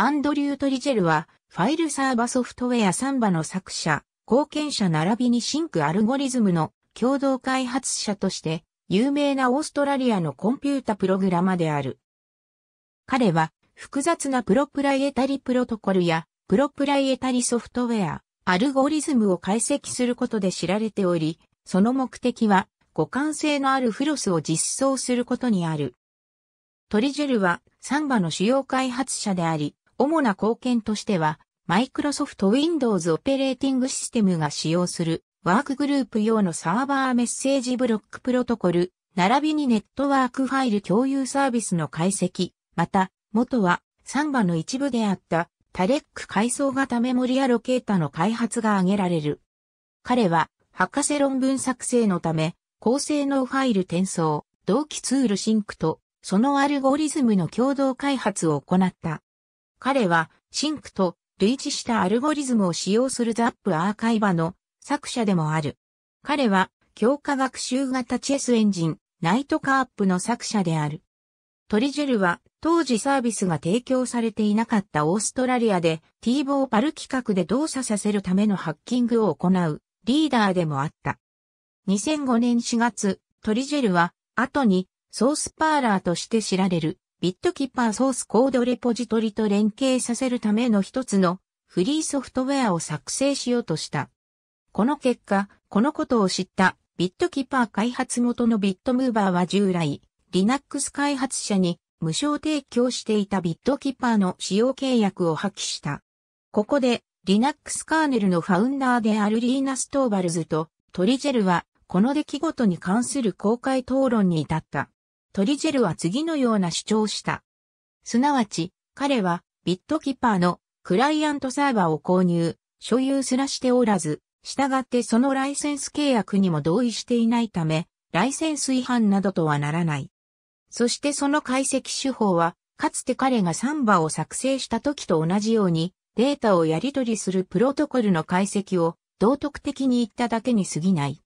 アンドリュー・トリジェルは、ファイルサーバソフトウェアサンバの作者、貢献者並びにシンクアルゴリズムの共同開発者として、有名なオーストラリアのコンピュータプログラマである。彼は、複雑なプロプライエタリプロトコルや、プロプライエタリソフトウェア、アルゴリズムを解析することで知られており、その目的は、互換性のあるフロスを実装することにある。トリジェルは Samba の主要開発者であり、主な貢献としては、マイクロソフト Windows オペレーティングシステムが使用するワークグループ用のサーバーメッセージブロックプロトコル、並びにネットワークファイル共有サービスの解析、また、元は Samba の一部であった talloc 階層型メモリアロケータの開発が挙げられる。彼は博士論文作成のため、高性能ファイル転送、同期ツール rsync とそのアルゴリズムの共同開発を行った。彼は、シンクと類似したアルゴリズムを使用するザップアーカイバの作者でもある。彼は、強化学習型チェスエンジン、ナイトカープの作者である。トリジェルは、当時サービスが提供されていなかったオーストラリアで、ティーボーパル企画で動作させるためのハッキングを行うリーダーでもあった。2005年4月、トリジェルは、後にソースパーラーとして知られるビットキッパーソースコードレポジトリと連携させるための一つのフリーソフトウェアを作成しようとした。この結果、このことを知ったビットキッパー開発元のビットムーバーは従来、Linux 開発者に無償提供していたビットキッパーの使用契約を破棄した。ここで Linux カーネルのファウンダーであるリーナ・ストーバルズとトリジェルはこの出来事に関する公開討論に至った。トリジェルは次のような主張をした。すなわち、彼はビットキッパーのクライアントサーバーを購入、所有すらしておらず、従ってそのライセンス契約にも同意していないため、ライセンス違反などとはならない。そしてその解析手法は、かつて彼がサンバを作成した時と同じように、データをやり取りするプロトコルの解析を道徳的に言っただけに過ぎない。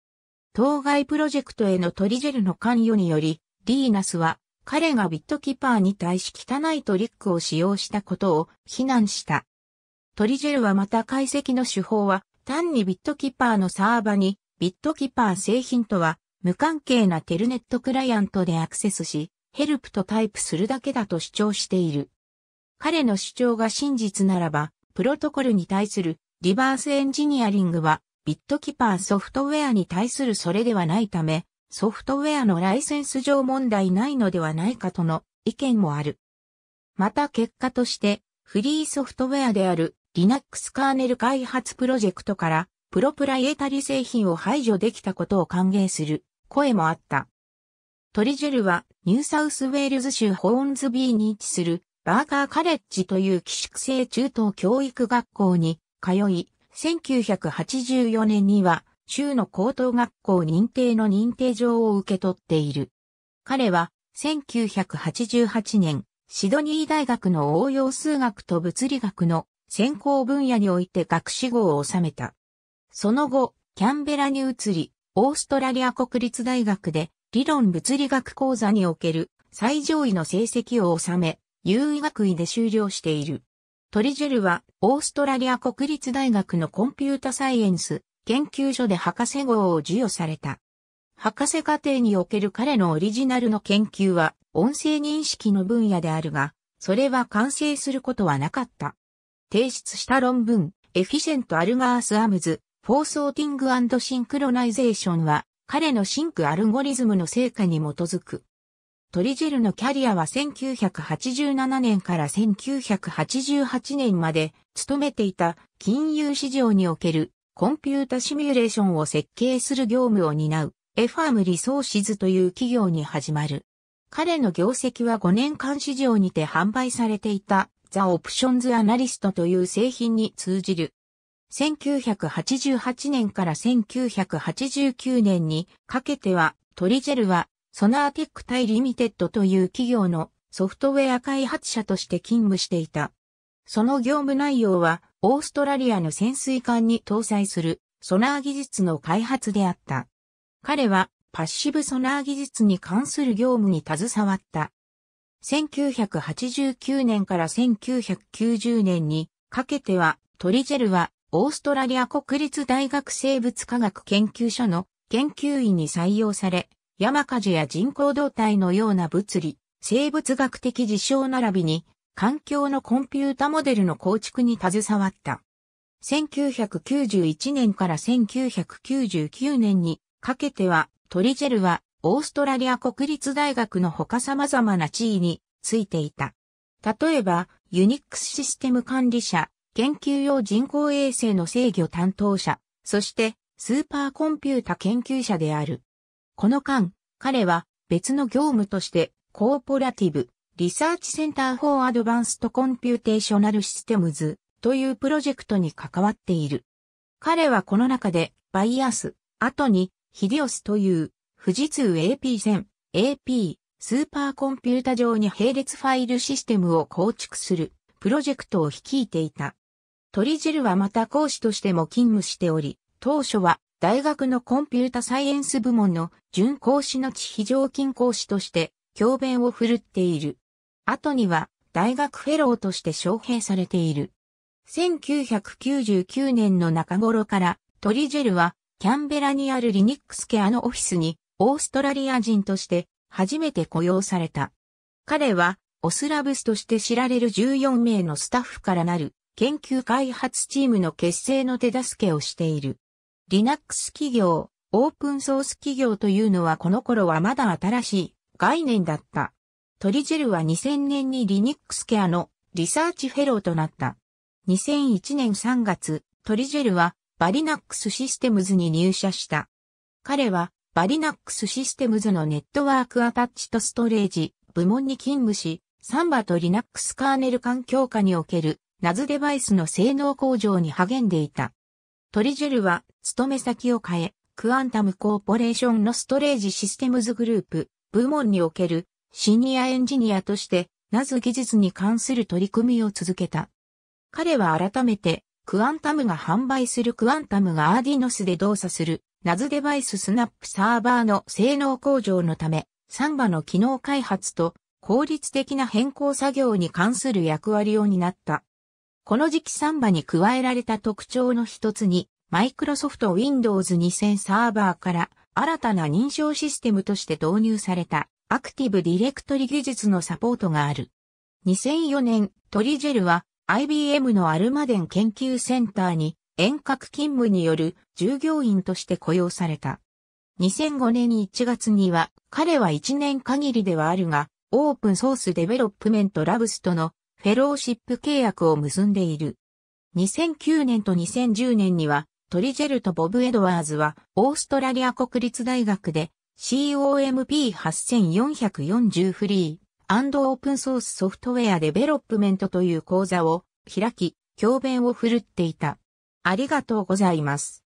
当該プロジェクトへのトリジェルの関与により、リーナスは彼がビットキーパーに対し汚いトリックを使用したことを非難した。トリジェルはまた解析の手法は単にビットキーパーのサーバにビットキーパー製品とは無関係なテルネットクライアントでアクセスし、ヘルプとタイプするだけだと主張している。彼の主張が真実ならば、プロトコルに対するリバースエンジニアリングはビットキーパーソフトウェアに対するそれではないため、ソフトウェアのライセンス上問題ないのではないかとの意見もある。また結果として、フリーソフトウェアである Linux カーネル開発プロジェクトからプロプライエタリ製品を排除できたことを歓迎する声もあった。トリジェルはニューサウスウェールズ州ホーンズビーに位置するバーカーカレッジという寄宿制中等教育学校に通い、1984年には州の高等学校認定の認定状を受け取っている。彼は1988年、シドニー大学の応用数学と物理学の専攻分野において学士号を収めた。その後、キャンベラに移り、オーストラリア国立大学で理論物理学講座における最上位の成績を収め、優位学位で修了している。トリジェルはオーストラリア国立大学のコンピュータサイエンス研究所で博士号を授与された。博士課程における彼のオリジナルの研究は音声認識の分野であるが、それは完成することはなかった。提出した論文、 Efficient Algorithms, for Sorting Synchronization は、彼の rsync アルゴリズムの成果に基づく。トリジェルのキャリアは1987年から1988年まで勤めていた金融市場におけるコンピュータシミュレーションを設計する業務を担う、 Efam Resources という企業に始まる。彼の業績は5年間市場にて販売されていた、 The Options Analyst という製品に通じる。1988年から1989年にかけては、トリジェルは、Sonartech Pty Limited という企業のソフトウェア開発者として勤務していた。その業務内容は、オーストラリアの潜水艦に搭載するソナー技術の開発であった。彼はパッシブソナー技術に関する業務に携わった。1989年から1990年にかけてはトリジェルはオーストラリア国立大学生物科学研究所の研究員に採用され、山火事や人工動態のような物理、生物学的事象並びに環境のコンピュータモデルの構築に携わった。1991年から1999年にかけてはトリジェルはオーストラリア国立大学の他様々な地位についていた。例えば、ユニックスシステム管理者、研究用人工衛星の制御担当者、そしてスーパーコンピュータ研究者である。この間、彼は別の業務として Cooperative Research Centre for Advanced Computational Systems というプロジェクトに関わっている。彼はこの中でバイアス、後に HiDIOS という富士通 AP1000、AP、スーパーコンピュータ上に並列ファイルシステムを構築するプロジェクトを率いていた。トリジルはまた講師としても勤務しており、当初は大学のコンピュータサイエンス部門の準講師のち非常勤講師として教鞭を振るっている。後には大学フェローとして招聘されている。1999年の中頃からトリジェルはキャンベラにあるリニックスケアのオフィスにオーストラリア人として初めて雇用された。彼はオスラブスとして知られる14名のスタッフからなる研究開発チームの結成の手助けをしている。リナックス企業、オープンソース企業というのはこの頃はまだ新しい概念だった。トリジェルは2000年に Linuxcare のリサーチフェローとなった。2001年3月、トリジェルは VA Linux Systems に入社した。彼は VA Linux Systems の Network Attached Storage 部門に勤務し、サンバとリナックスカーネル環境下における NAS デバイスの性能向上に励んでいた。トリジェルは、勤め先を変え、 Quantum Corporation の Storage Systems Group、部門におけるシニアエンジニアとして、ナズ技術に関する取り組みを続けた。彼は改めて、クアンタムが販売するクアンタムがアーディノスで動作するナズデバイススナップサーバーの性能向上のため、サンバの機能開発と効率的な変更作業に関する役割を担った。この時期サンバに加えられた特徴の一つに、マイクロソフト Windows 2000サーバーから新たな認証システムとして導入されたアクティブディレクトリ技術のサポートがある。2004年、トリジェルは IBM のアルマデン研究センターに遠隔勤務による従業員として雇用された。2005年1月には彼は1年限りではあるが、オープンソースデベロップメントラブスとのフェローシップ契約を結んでいる。2009年と2010年には、トリジェルとボブ・エドワーズは、オーストラリア国立大学で COMP8440 フリー Open Source Software Development という講座を開き、教鞭を振るっていた。ありがとうございます。